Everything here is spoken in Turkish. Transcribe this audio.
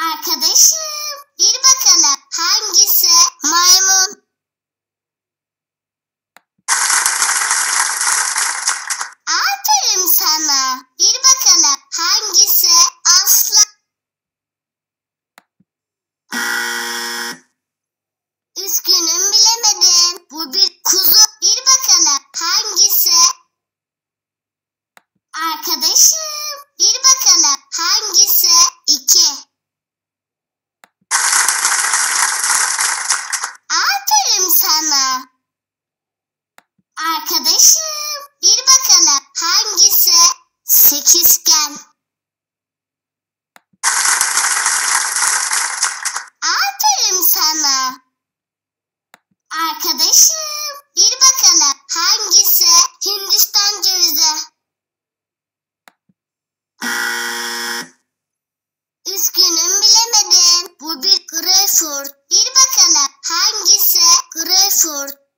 Arkadaşım bir bakalım hangisi maymun? Aferin sana. Bir bakalım hangisi aslan? Üzgünüm bilemedin. Bu bir kuzu. Bir bakalım hangisi? Arkadaşım bir bakalım hangisi? İki. Aferin sana. Arkadaşım bir bakalım hangisi? Sekizgen. Aferin sana. Arkadaşım bir bakalım hangisi? Hindistan cevizi. Üzgünüm bilemedin. Bu bir greyfurt. Bir bakalım hangisi? Greyfurt.